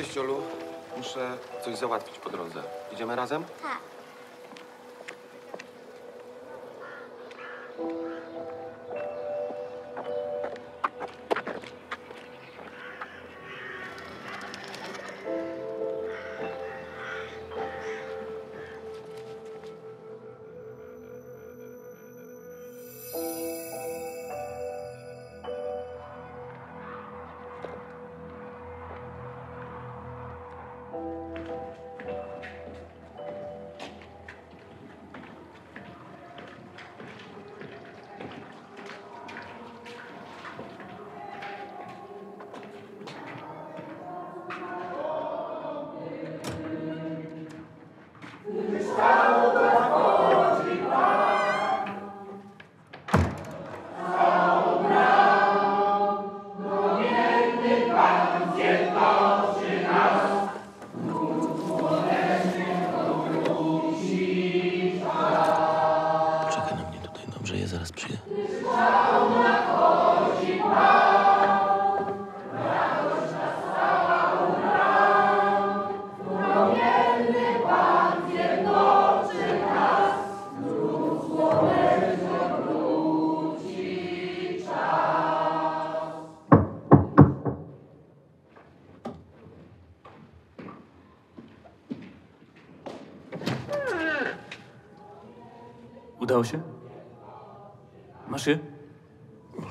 Cześć, Olu. Muszę coś załatwić po drodze. Idziemy razem? Tak.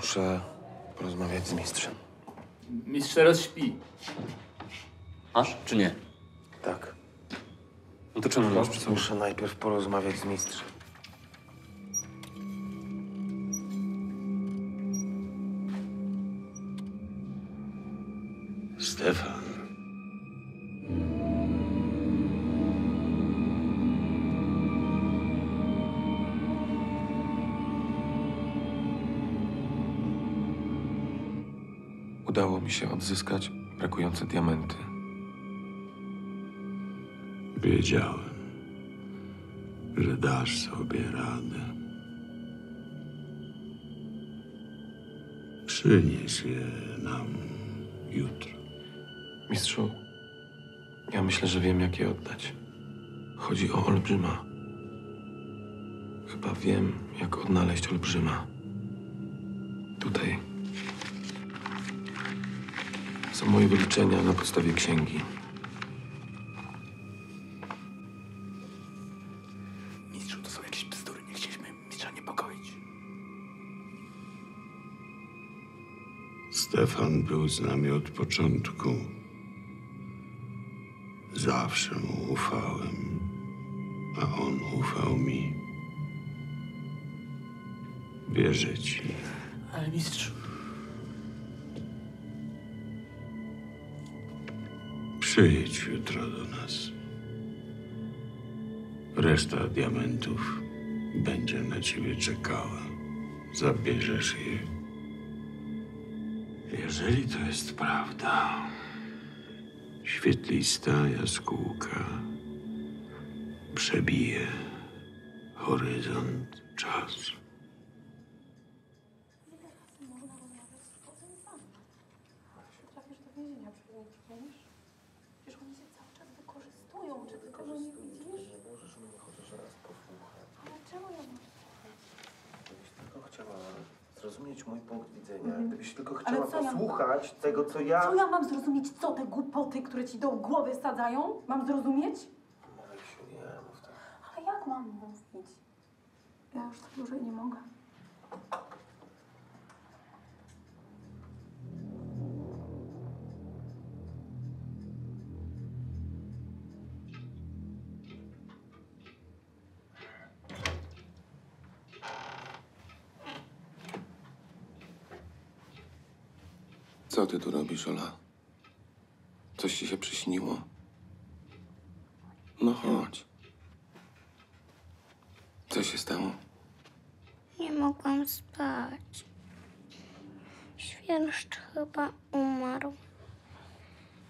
Muszę porozmawiać z mistrzem. Mistrz teraz śpi. Masz czy nie? Tak. No to czemu masz przy sobie? Muszę najpierw porozmawiać z mistrzem. Odzyskać brakujące diamenty. Wiedziałem, że dasz sobie radę. Przynieś je nam jutro. Mistrzu, ja myślę, że wiem, jak je oddać. Chodzi o olbrzyma. Chyba wiem, jak odnaleźć olbrzyma. Są moje wyliczenia na podstawie księgi. Mistrzu, to są jakieś bzdury. Nie chcieliśmy mistrza niepokoić. Stefan był z nami od początku. Zawsze mu ufałem, a on ufał mi. Wierzę ci. Ale mistrzu... Przyjedź jutro do nas. Reszta diamentów będzie na ciebie czekała. Zabierzesz je. Jeżeli to jest prawda, świetlista jaskółka przebije horyzont czasu. Trafisz do więzienia przez nich, wiesz? Przecież oni cię cały czas wykorzystują. Czy ty tego nie widzisz? Możesz mnie chociaż raz posłuchać. Ale czemu ja mam Gdybyś tylko chciała zrozumieć mój punkt widzenia, gdybyś tylko chciała co ja- posłuchać tego, co ja... Co ja mam zrozumieć? Co te głupoty, które ci do głowy wsadzają? Mam zrozumieć? Marysiu, nie mów tak. Ale jak mam mówić? Ja już tak dłużej nie mogę. Co ty tu robisz, Ola? Coś ci się przyśniło? No chodź. Co się stało? Nie mogłam spać. Świerszcz chyba umarł.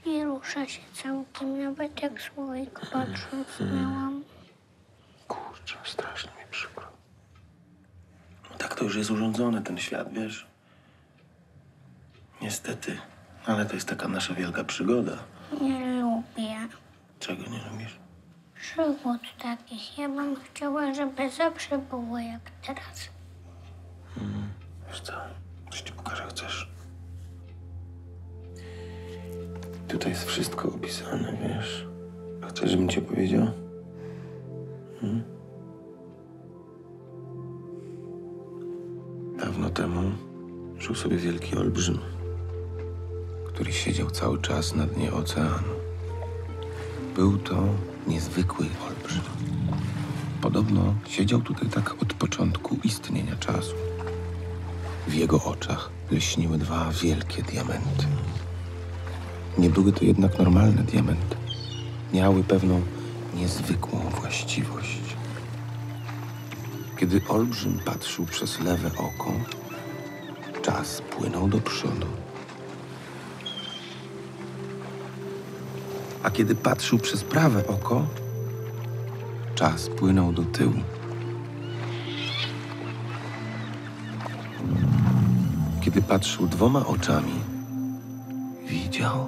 Nie rusza się całkiem, nawet jak słoik patrząc miałam. Kurczę, strasznie mi przykro. No tak to już jest urządzony ten świat, wiesz? Niestety, ale to jest taka nasza wielka przygoda. Nie lubię Czego nie lubisz? przygód takich. Ja bym chciała, żeby zawsze było jak teraz. Wiesz co? Coś ci pokażę, chcesz? Tutaj jest wszystko opisane, wiesz? Chcesz, żebym ci powiedział? Hmm? Dawno temu żył sobie wielki olbrzym, który siedział cały czas na dnie oceanu. Był to niezwykły olbrzym. Podobno siedział tutaj tak od początku istnienia czasu. W jego oczach lśniły dwa wielkie diamenty. Nie były to jednak normalne diamenty. Miały pewną niezwykłą właściwość. Kiedy olbrzym patrzył przez lewe oko, czas płynął do przodu. A kiedy patrzył przez prawe oko, czas płynął do tyłu. Kiedy patrzył dwoma oczami, widział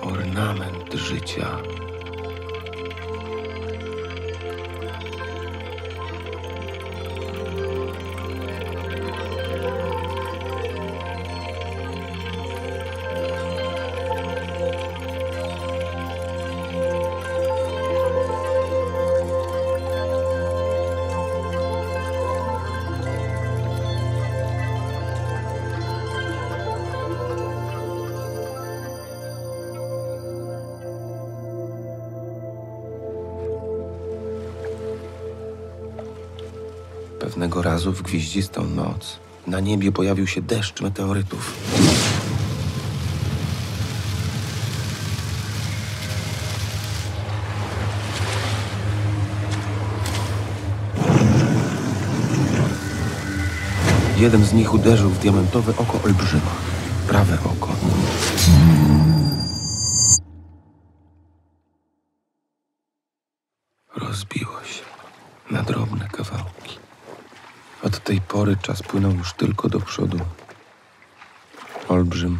ornament życia. Pewnego razu w gwieździstą noc na niebie pojawił się deszcz meteorytów. Jeden z nich uderzył w diamentowe oko olbrzyma. Prawe oko. Rozbiło się na drobne kawałki. Od tej pory czas płynął już tylko do przodu. Olbrzym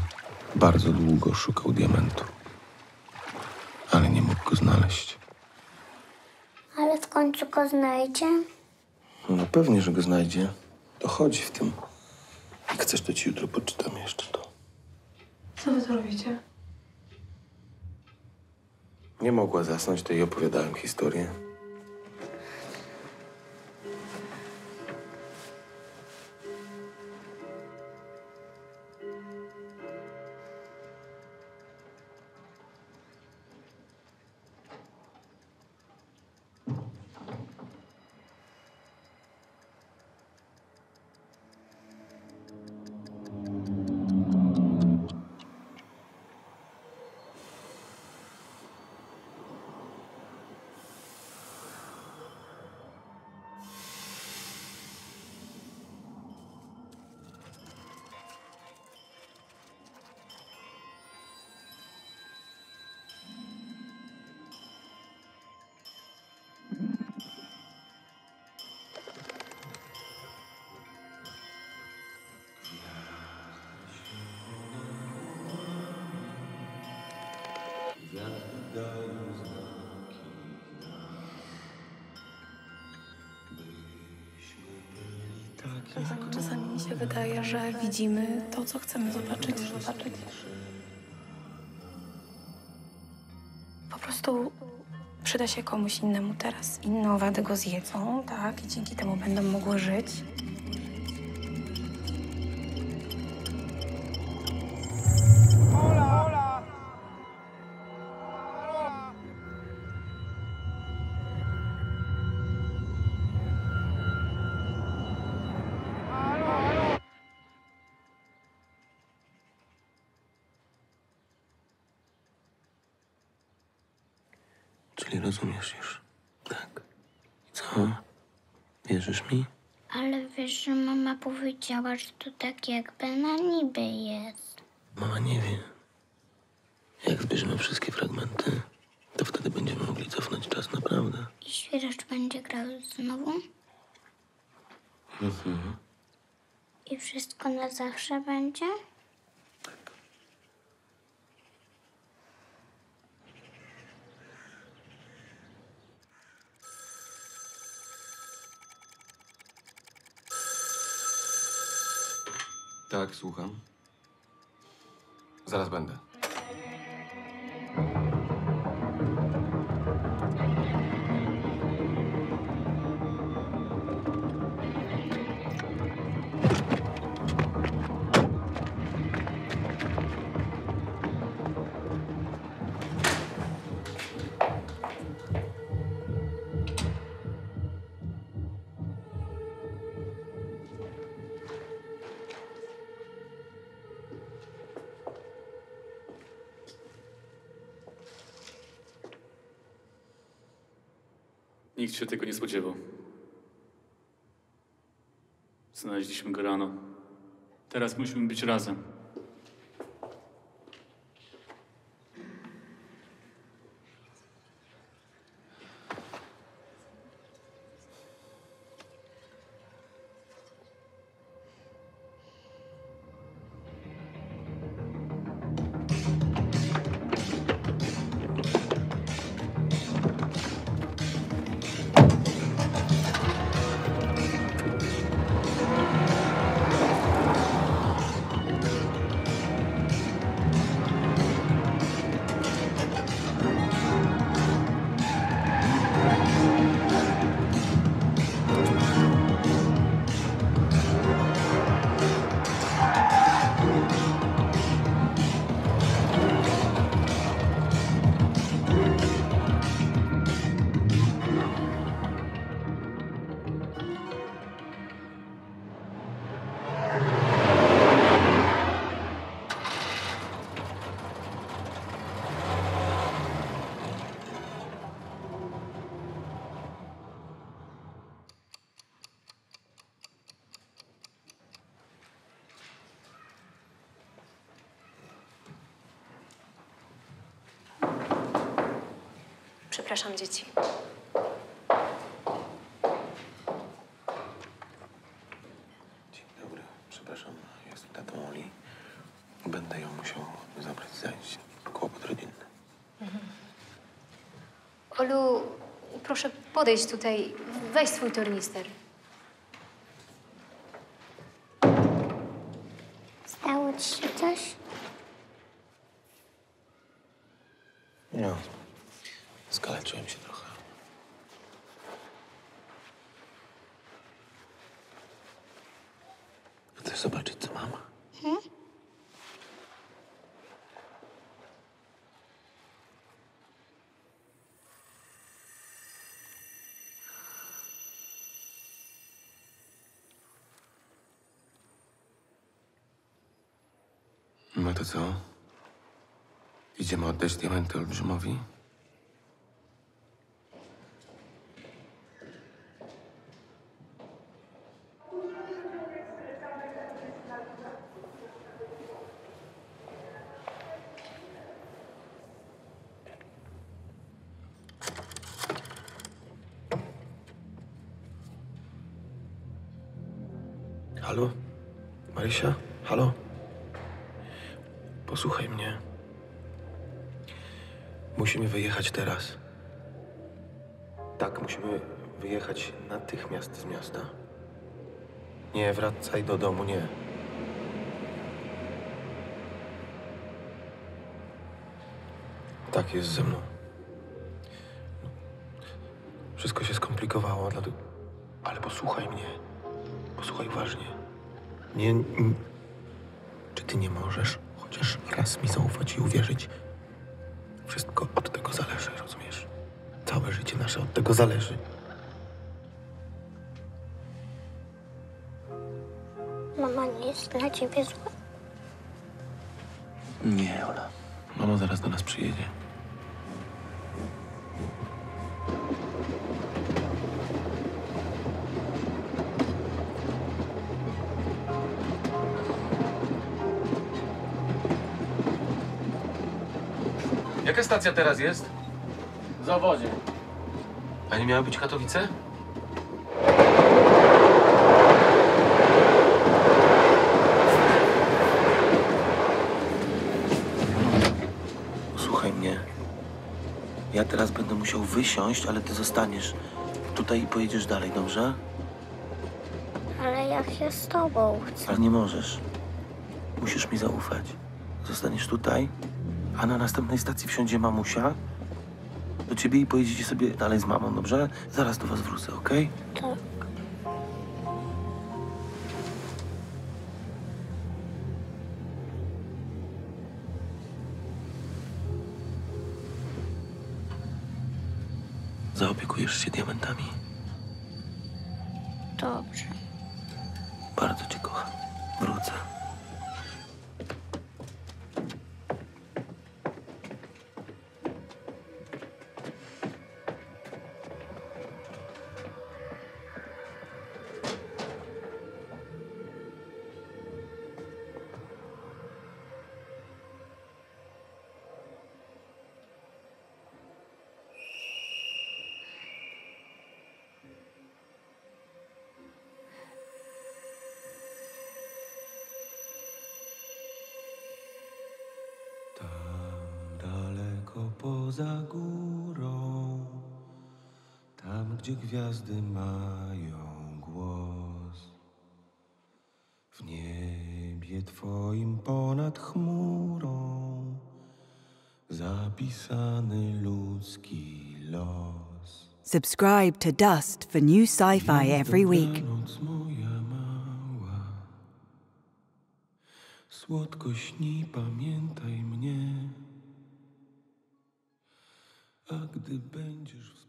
bardzo długo szukał diamentu, ale nie mógł go znaleźć. Ale w końcu go znajdzie. No pewnie, że go znajdzie. To chodzi w tym. Jak chcesz, to ci jutro poczytam jeszcze to. Co wy tu robicie? Nie mogła zasnąć, to jej opowiadałem historię. Dlatego czasami mi się wydaje, że widzimy to, co chcemy zobaczyć. zobaczyć. Po prostu przyda się komuś innemu teraz. Inne owady go zjedzą, tak? I dzięki temu będą mogły żyć. Czyli rozumiesz już, tak? Co? Wierzysz mi? Ale wiesz, że mama powiedziała, że to tak jakby na niby jest. Mama nie wie. Jak zbierzemy wszystkie fragmenty, to wtedy będziemy mogli cofnąć czas naprawdę. I świeracz będzie grał znowu. I wszystko na zawsze będzie? Tak, słucham. Zaraz będę. Nikt się tego nie spodziewał. Znaleźliśmy go rano. Teraz musimy być razem. Przepraszam dzieci. Dzień dobry, przepraszam. Jestem tatą Oli. Będę ją musiał zabrać z zajęć. Kłopot rodzinny. Olu, proszę podejść tutaj. Weź swój tornister. Stało ci się coś? No. Skaleczyłem się trochę. Chcesz zobaczyć, co mam? No to co? Idziemy oddać diamenty olbrzymowi? Halo? Marysia? Halo? Posłuchaj mnie. Musimy wyjechać teraz. Tak, musimy wyjechać natychmiast z miasta. Nie, wracaj do domu, nie. Tak jest ze mną. Wszystko się skomplikowało, dlatego... Ale posłuchaj mnie. Posłuchaj uważnie. Nie... Czy ty nie możesz chociaż raz mi zaufać i uwierzyć? Wszystko od tego zależy, rozumiesz? Całe życie nasze od tego zależy. Mama nie jest dla ciebie zła. Nie, Ola. Mama zaraz do nas przyjedzie. Jaka stacja teraz jest? W zawodzie. A nie miały być Katowice? Słuchaj mnie. Ja teraz będę musiał wysiąść, ale ty zostaniesz tutaj i pojedziesz dalej, dobrze? Ale ja się z tobą chcę. Ale nie możesz. Musisz mi zaufać. Zostaniesz tutaj, a na następnej stacji wsiądzie mamusia do ciebie i pojedziecie sobie dalej z mamą, dobrze? Zaraz do was wrócę, okej? Tak. Zaopiekujesz się diamentami. Poza górą, tam gdzie gwiazdy mają głos. W niebie twoim ponad chmurą zapisany ludzki los. Subscribe to Dust for new sci fi every week. Słodko śni, pamiętaj mnie. A gdy będziesz wspominał.